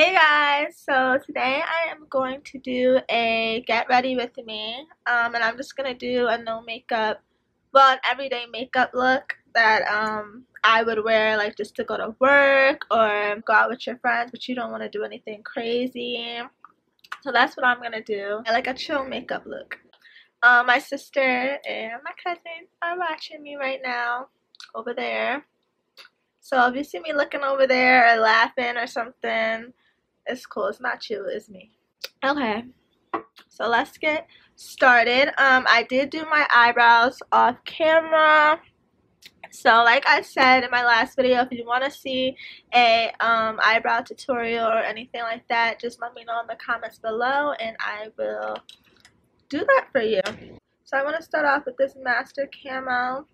Hey guys, so today I am going to do a get ready with me um, and I'm just going to do a no makeup, well an everyday makeup look that um, I would wear like just to go to work or go out with your friends but you don't want to do anything crazy. So that's what I'm going to do, I like a chill makeup look. Um, my sister and my cousin are watching me right now over there. So if you see me looking over there or laughing or something, it's cool. It's not you, it's me. Okay. So let's get started. Um, I did do my eyebrows off camera. So like I said in my last video, if you want to see a um, eyebrow tutorial or anything like that, just let me know in the comments below and I will do that for you. So I want to start off with this Master Camo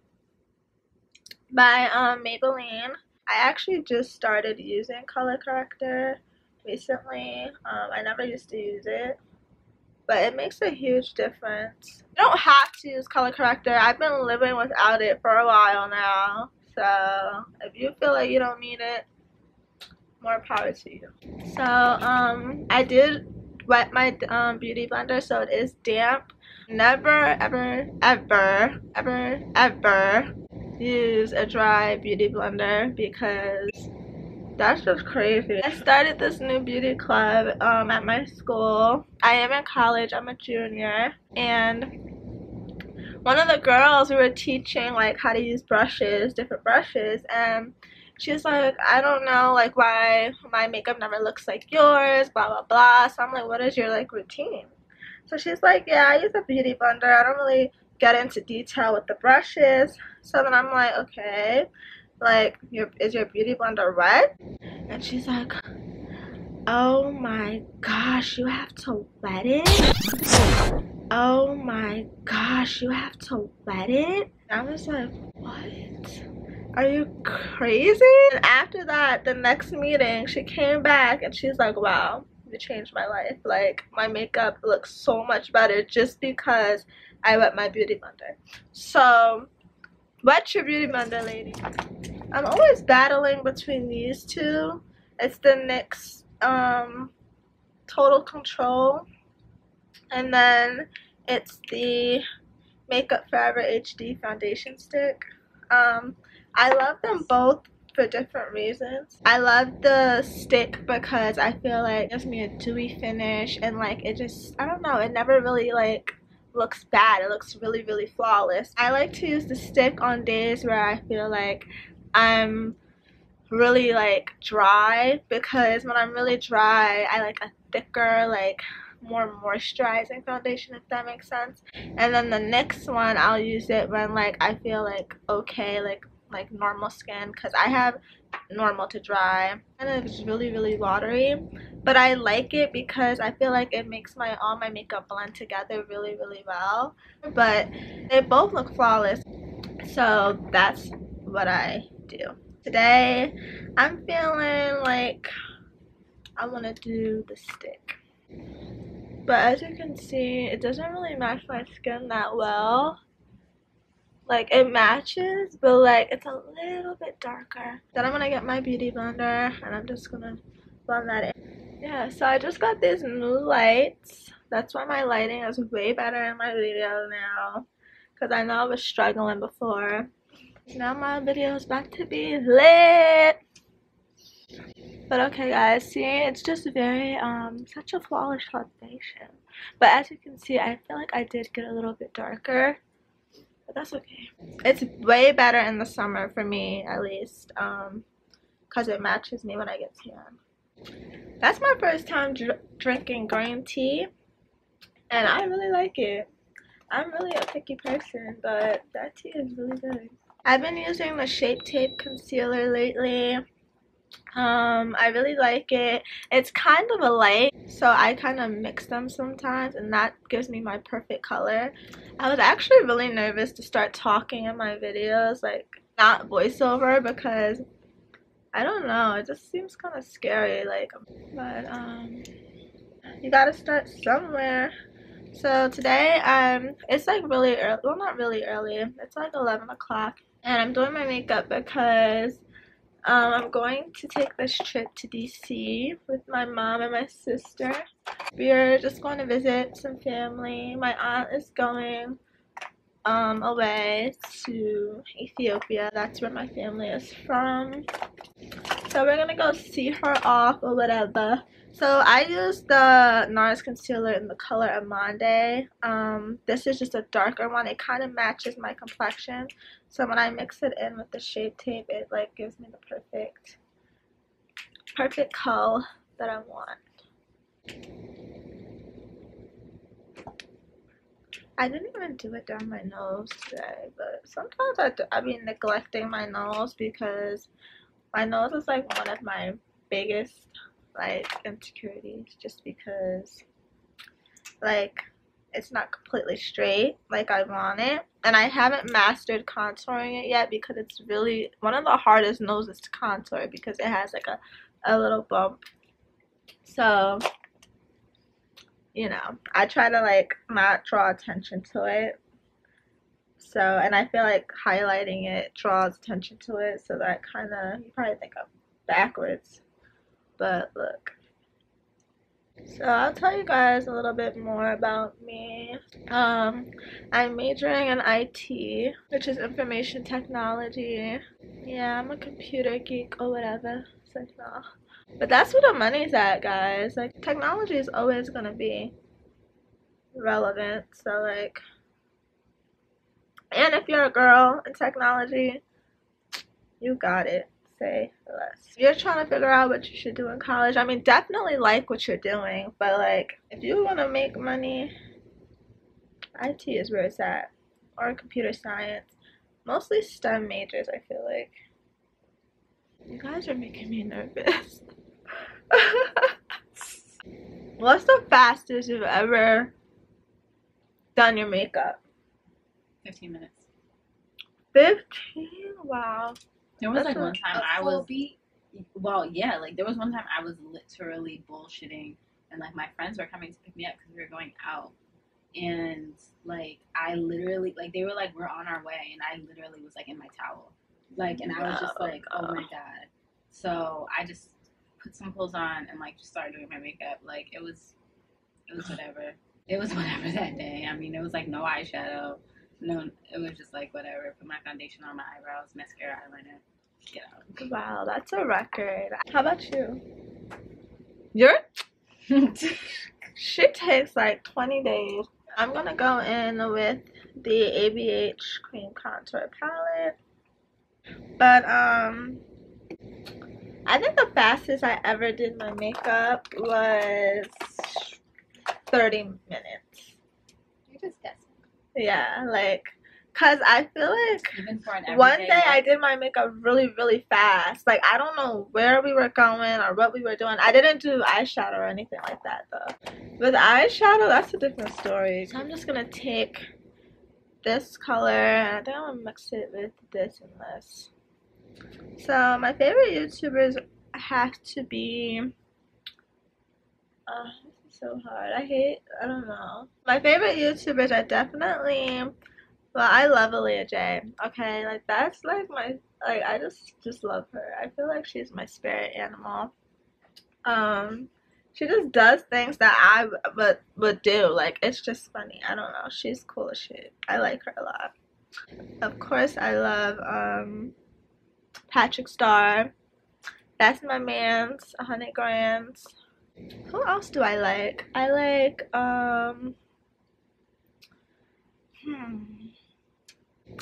by um, Maybelline. I actually just started using color corrector recently. Um, I never used to use it, but it makes a huge difference. You don't have to use color corrector. I've been living without it for a while now. So if you feel like you don't need it, more power to you. So um, I did wet my um, beauty blender so it is damp. Never, ever, ever, ever, ever use a dry beauty blender because that's just crazy. I started this new beauty club um, at my school. I am in college. I'm a junior. And one of the girls, we were teaching like how to use brushes, different brushes. And she's like, I don't know like why my makeup never looks like yours, blah, blah, blah. So I'm like, what is your like routine? So she's like, yeah, I use a beauty blender. I don't really get into detail with the brushes. So then I'm like, okay, like, your is your beauty blender wet? And she's like, oh my gosh, you have to wet it? Oh my gosh, you have to wet it? I was like, what? Are you crazy? And after that, the next meeting, she came back and she's like, wow, you changed my life. Like, my makeup looks so much better just because I wet my beauty blender. So, wet your beauty blender, lady. I'm always battling between these two. It's the NYX um, Total Control. And then it's the Makeup Forever HD Foundation Stick. Um, I love them both for different reasons. I love the stick because I feel like it gives me a dewy finish and like it just, I don't know, it never really like looks bad. It looks really, really flawless. I like to use the stick on days where I feel like I'm really like dry because when I'm really dry, I like a thicker, like more moisturizing foundation if that makes sense. And then the next one, I'll use it when like I feel like okay, like like normal skin because I have normal to dry and it's really really watery but I like it because I feel like it makes my all my makeup blend together really really well. But they both look flawless so that's what I do. Today I'm feeling like I want to do the stick. But as you can see it doesn't really match my skin that well. Like it matches but like it's a little bit darker. Then i'm gonna get my beauty blender and i'm just gonna yeah so i just got these new lights. That's why my lighting is way better in my video now because i know i was struggling before. Now my video is about to be lit. But okay guys see it's just very um such a flawless foundation. But as you can see i feel like i did get a little bit darker but that's okay. It's way better in the summer for me, at least, um, because it matches me when I get tan. That's my first time dr drinking green tea, and I really like it. I'm really a picky person, but that tea is really good. I've been using the Shape Tape Concealer lately. Um, I really like it. It's kind of a light, so I kind of mix them sometimes, and that gives me my perfect color. I was actually really nervous to start talking in my videos, like not voiceover, because I don't know, it just seems kind of scary, like, but, um, you gotta start somewhere. So today, um, it's like really early, well, not really early, it's like 11 o'clock, and I'm doing my makeup because Um, I'm going to take this trip to DC with my mom and my sister. We're just going to visit some family. My aunt is going um, away to Ethiopia. That's where my family is from. So we're gonna go see her off or whatever. So I use the NARS concealer in the color Amande. Um, this is just a darker one. It kind of matches my complexion. So when I mix it in with the Shape Tape, it like gives me the perfect, perfect color that I want. I didn't even do it down my nose today, but sometimes I do, I be neglecting my nose because my nose is like one of my biggest like insecurities just because like it's not completely straight like I want it. And I haven't mastered contouring it yet because it's really one of the hardest noses to contour because it has like a, a little bump. So you know I try to like not draw attention to it so and I feel like highlighting it draws attention to it so that kind of you probably think I'm backwards but look so I'll tell you guys a little bit more about me. Um, I'm majoring in IT, which is information technology. Yeah, I'm a computer geek or whatever. So no. But that's where the money's at, guys. Like technology is always gonna be relevant. So like, and if you're a girl in technology, you got it say less. If you're trying to figure out what you should do in college, I mean, definitely like what you're doing, but like, if you want to make money, IT is where it's at, or computer science. Mostly STEM majors, I feel like. You guys are making me nervous. What's the fastest you've ever done your makeup? 15 minutes. 15? Wow. There was like one time I was beat. Well, yeah, like there was one time I was literally bullshitting, and like my friends were coming to pick me up because we were going out, and like I literally like they were like we're on our way, and I literally was like in my towel, like, and I was just oh, like oh my god. So I just put some clothes on and like just started doing my makeup. Like it was, it was whatever. It was whatever that day. I mean, it was like no eyeshadow no, it was just like whatever. Put my foundation on my eyebrows, mascara, eyeliner. Get out. Wow, that's a record. How about you? Your shit takes like 20 days. I'm gonna go in with the ABH Cream Contour Palette. But, um, I think the fastest I ever did my makeup was 30 minutes. You just guessed. Yeah, like, cause I feel like one day I did my makeup really, really fast. Like I don't know where we were going or what we were doing. I didn't do eyeshadow or anything like that though. With eyeshadow, that's a different story. So I'm just gonna take this color and I think I'm gonna mix it with this and this. So my favorite YouTubers have to be. Uh, so hard. I hate, I don't know. My favorite YouTubers are definitely, well, I love Aaliyah Jay. Okay, like that's like my, like I just, just love her. I feel like she's my spirit animal. Um, she just does things that I would, would do. Like, it's just funny. I don't know. She's cool as shit. I like her a lot. Of course, I love, um, Patrick Starr. That's my man's 100 grams. Who else do I like? I like, um, hmm.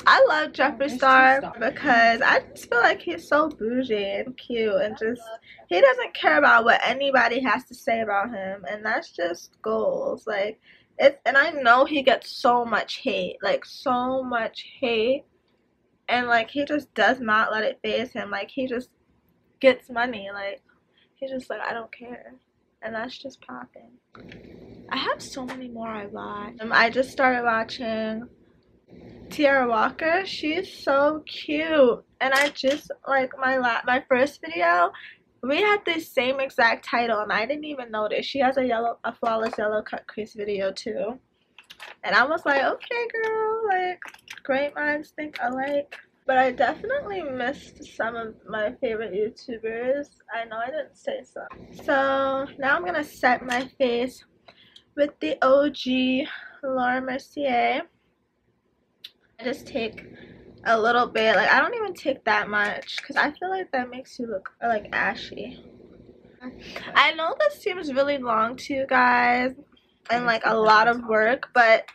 I love Jeffree Star because I just feel like he's so bougie and cute and just he doesn't care about what anybody has to say about him and that's just goals like it and I know he gets so much hate like so much hate and like he just does not let it phase him like he just gets money like he's just like I don't care and that's just popping. I have so many more I watch. Um, I just started watching Tiara Walker. She's so cute, and I just like my la- my first video. We had the same exact title, and I didn't even notice. She has a yellow, a flawless yellow cut crease video too, and I was like, okay, girl, like great minds think alike. But I definitely missed some of my favorite YouTubers. I know I didn't say so. So now I'm going to set my face with the OG Laura Mercier. I just take a little bit. Like, I don't even take that much because I feel like that makes you look, uh, like, ashy. I know this seems really long to you guys and, like, a lot of work, but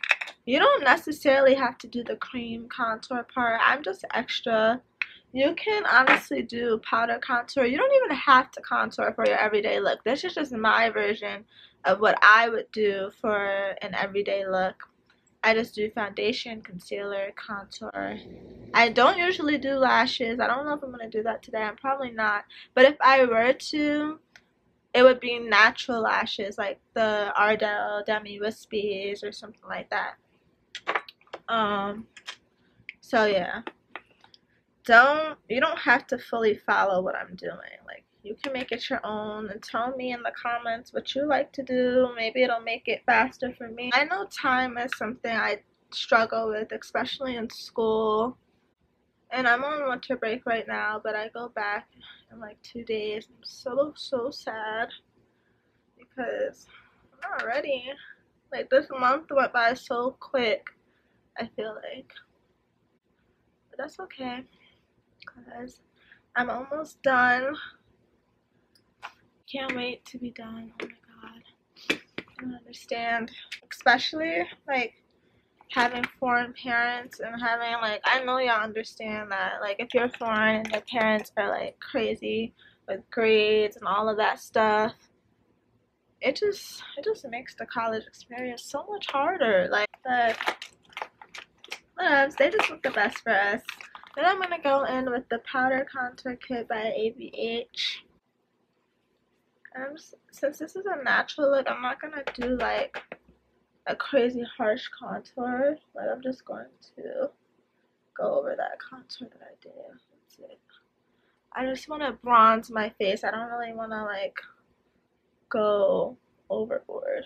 you don't necessarily have to do the cream contour part. I'm just extra. You can honestly do powder contour. You don't even have to contour for your everyday look. This is just my version of what I would do for an everyday look. I just do foundation, concealer, contour. I don't usually do lashes. I don't know if I'm going to do that today. I'm probably not. But if I were to, it would be natural lashes like the Ardell Demi Wispies or something like that. Um, so yeah. Don't, you don't have to fully follow what I'm doing. Like, you can make it your own and tell me in the comments what you like to do. Maybe it'll make it faster for me. I know time is something I struggle with, especially in school. And I'm on winter break right now, but I go back in like two days. I'm so, so sad because I'm not ready. Like this month went by so quick, I feel like. But that's okay because I'm almost done can't wait to be done. Oh my god. I don't understand. Especially like having foreign parents and having like I know y'all understand that like if you're foreign and your parents are like crazy with grades and all of that stuff it just it just makes the college experience so much harder like the they just look the best for us then I'm gonna go in with the powder contour kit by ABH um, since this is a natural look, I'm not gonna do like a crazy harsh contour. Like I'm just going to go over that contour that I did. That's it. I just want to bronze my face. I don't really want to like go overboard.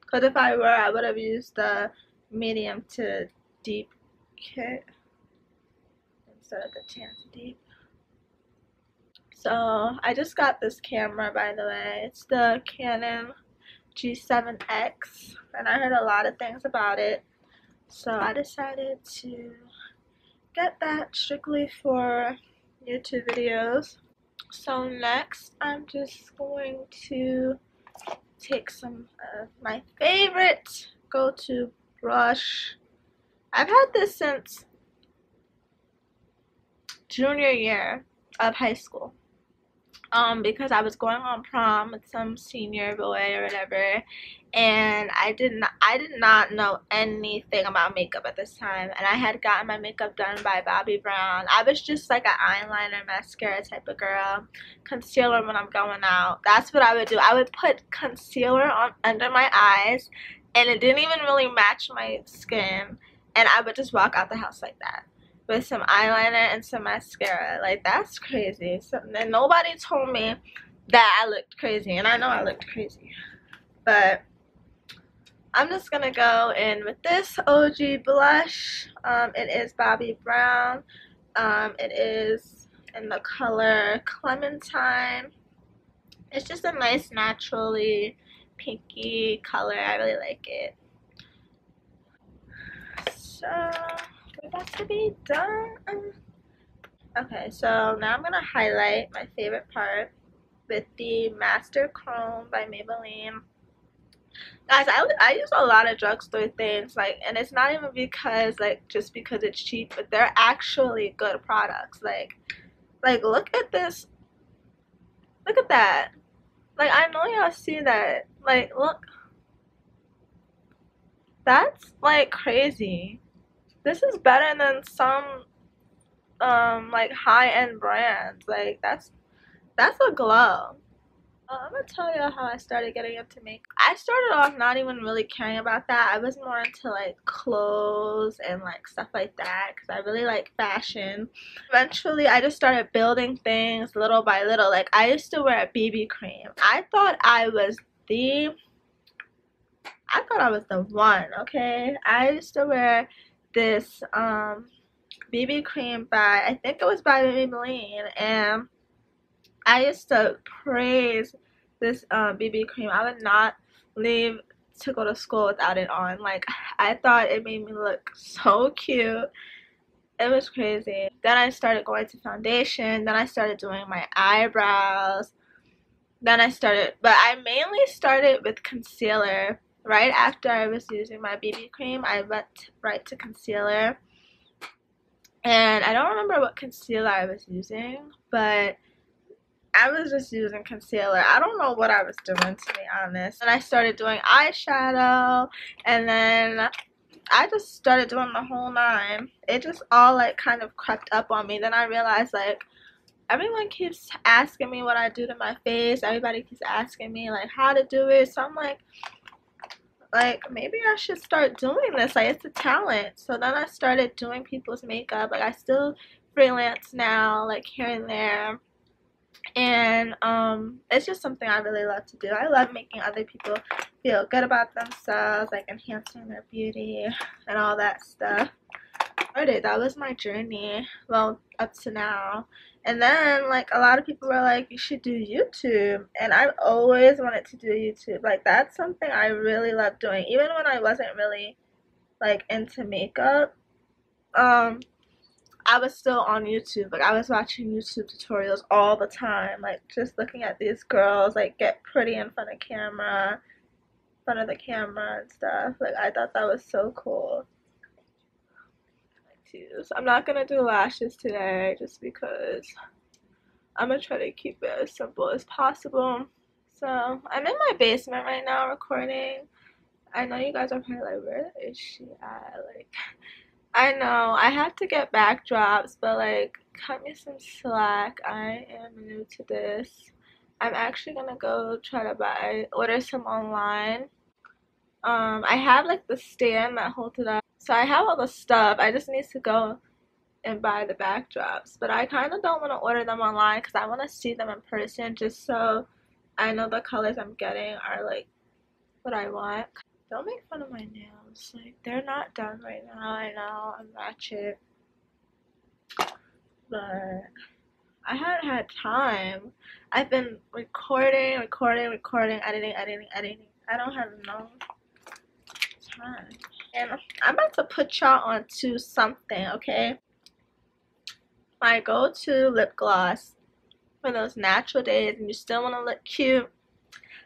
Because if I were, I would have used the medium to deep kit instead of the tan to deep. So I just got this camera by the way. It's the Canon G7X and I heard a lot of things about it. So I decided to get that strictly for YouTube videos. So next I'm just going to take some of my favorite go-to brush. I've had this since junior year of high school um, because I was going on prom with some senior boy or whatever, and I did not I did not know anything about makeup at this time, and I had gotten my makeup done by Bobbi Brown. I was just like an eyeliner, mascara type of girl, concealer when I'm going out. That's what I would do. I would put concealer on under my eyes, and it didn't even really match my skin, and I would just walk out the house like that with some eyeliner and some mascara. Like, that's crazy. And nobody told me that I looked crazy. And I know I looked crazy. But I'm just going to go in with this OG blush. Um, it is Bobbi Brown. Um, it is in the color Clementine. It's just a nice, naturally pinky color. I really like it. So about to be done. Okay, so now I'm going to highlight my favorite part with the Master Chrome by Maybelline. Guys, I, I use a lot of drugstore things, like, and it's not even because, like, just because it's cheap, but they're actually good products. Like, like, look at this. Look at that. Like, I know y'all see that. Like, look. That's, like, crazy. This is better than some um like high end brands. Like that's that's a glow. Uh, I'm gonna tell you how I started getting into makeup. I started off not even really caring about that. I was more into like clothes and like stuff like that because I really like fashion. Eventually, I just started building things little by little. Like I used to wear a BB cream. I thought I was the I thought I was the one, okay? I used to wear this um BB cream by I think it was by Maybelline and I used to praise this uh, BB cream. I would not leave to go to school without it on. Like I thought it made me look so cute. It was crazy. Then I started going to foundation. Then I started doing my eyebrows. Then I started, but I mainly started with concealer. Right after I was using my BB cream, I went right to concealer. And I don't remember what concealer I was using, but I was just using concealer. I don't know what I was doing to be honest. And I started doing eyeshadow and then I just started doing the whole nine. It just all like kind of crept up on me. Then I realized like everyone keeps asking me what I do to my face. Everybody keeps asking me like how to do it. So I'm like like maybe I should start doing this. Like it's a talent. So then I started doing people's makeup. Like I still freelance now, like here and there and um, it's just something I really love to do. I love making other people feel good about themselves, like enhancing their beauty and all that stuff. Alright, that was my journey, well, up to now. And then, like, a lot of people were like, you should do YouTube. And I've always wanted to do YouTube. Like, that's something I really love doing. Even when I wasn't really, like, into makeup. Um, I was still on YouTube. Like I was watching YouTube tutorials all the time. Like just looking at these girls like get pretty in front of camera, in front of the camera and stuff. Like I thought that was so cool. I'm not gonna do lashes today just because I'm gonna try to keep it as simple as possible. So I'm in my basement right now recording. I know you guys are probably like, where is she at? Like I know I have to get backdrops, but like, cut me some slack. I am new to this. I'm actually gonna go try to buy order some online. Um, I have like the stand that holds it up, so I have all the stuff. I just need to go and buy the backdrops, but I kind of don't want to order them online because I want to see them in person, just so I know the colors I'm getting are like what I want. Don't make fun of my nails. Like, they're not done right now. I know. I'm ratchet. But I haven't had time. I've been recording, recording, recording, editing, editing, editing. I don't have no time. And I'm about to put y'all onto something, okay? My go-to lip gloss for those natural days and you still want to look cute.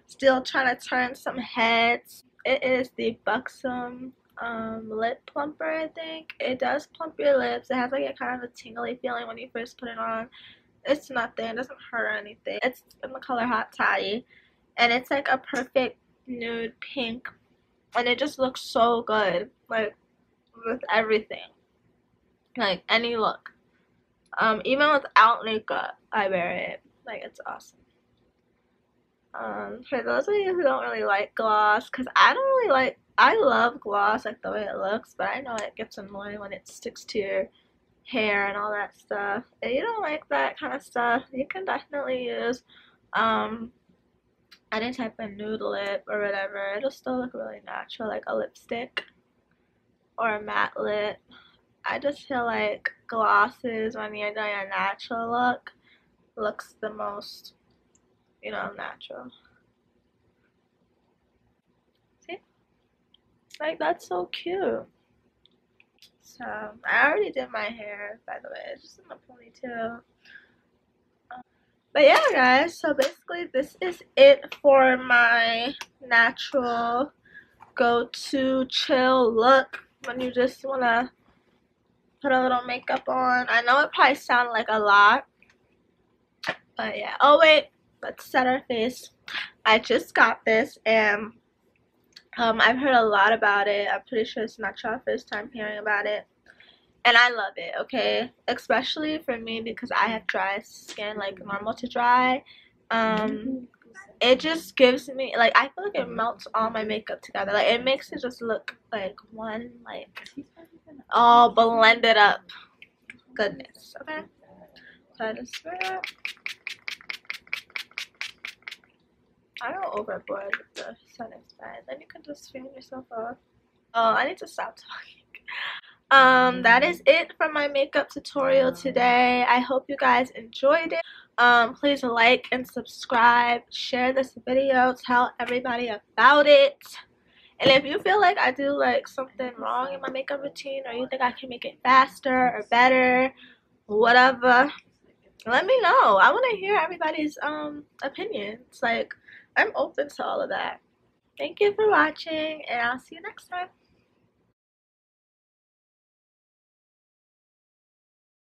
Still trying to turn some heads it is the Buxom um, lip plumper, I think. It does plump your lips. It has like a kind of a tingly feeling when you first put it on. It's nothing. It doesn't hurt or anything. It's in the color Hot Toddy. And it's like a perfect nude pink. And it just looks so good. Like, with everything. Like, any look. Um, even without makeup, I wear it. Like, it's awesome. Um, for those of you who don't really like gloss, because I don't really like, I love gloss, like the way it looks, but I know it gets annoying when it sticks to your hair and all that stuff. If you don't like that kind of stuff, you can definitely use um, any type of nude lip or whatever. It'll still look really natural, like a lipstick or a matte lip. I just feel like glosses, when you're doing a natural look, looks the most you know, natural. See? Like, that's so cute. So, I already did my hair, by the way. It's just in a ponytail. But yeah, guys. So, basically, this is it for my natural go-to chill look when you just want to put a little makeup on. I know it probably sounded like a lot. But yeah. Oh, wait let's set our face. I just got this and um, I've heard a lot about it. I'm pretty sure it's not your first time hearing about it. And I love it, okay? Especially for me because I have dry skin, like normal to dry. Um, it just gives me, like, I feel like it melts all my makeup together. Like, it makes it just look like one, like, all blended up goodness, okay? So I just I go overboard with the setting spray. Then you can just fan yourself off. Oh, I need to stop talking. Um that is it for my makeup tutorial today. I hope you guys enjoyed it. Um please like and subscribe. Share this video. Tell everybody about it. And if you feel like i do like something wrong in my makeup routine or you think i can make it faster or better whatever let me know. I want to hear everybody's um opinions. Like i'm open to all of that. Thank you for watching and i'll see you next time